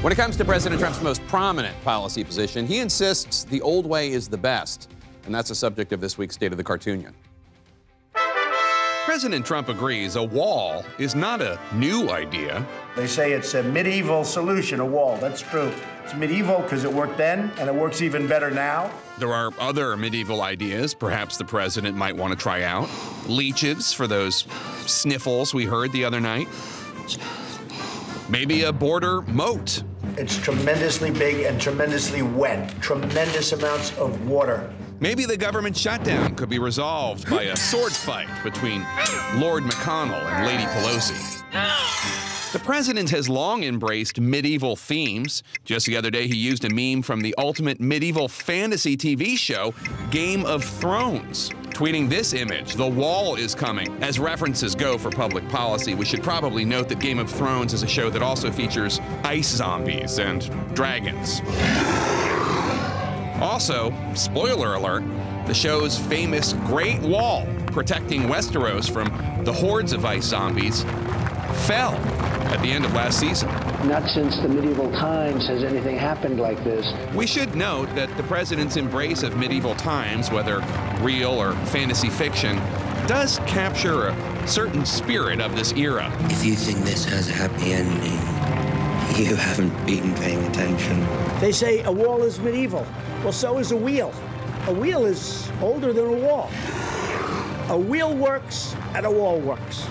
When it comes to President Trump's most prominent policy position, he insists the old way is the best. And that's the subject of this week's State of the Cartoonian. President Trump agrees a wall is not a new idea. They say it's a medieval solution, a wall. That's true. It's medieval because it worked then, and it works even better now. There are other medieval ideas perhaps the president might want to try out. Leeches for those sniffles we heard the other night. Maybe a border moat. It's tremendously big and tremendously wet. Tremendous amounts of water. Maybe the government shutdown could be resolved by a sword fight between Lord McConnell and Lady Pelosi. The president has long embraced medieval themes. Just the other day, he used a meme from the ultimate medieval fantasy TV show, Game of Thrones. Tweeting this image, the wall is coming. As references go for public policy, we should probably note that Game of Thrones is a show that also features ice zombies and dragons. Also, spoiler alert, the show's famous Great Wall protecting Westeros from the hordes of ice zombies fell at the end of last season. Not since the medieval times has anything happened like this. We should note that the president's embrace of medieval times, whether real or fantasy fiction, does capture a certain spirit of this era. If you think this has a happy ending, you haven't been paying attention. They say a wall is medieval. Well, so is a wheel. A wheel is older than a wall. A wheel works and a wall works.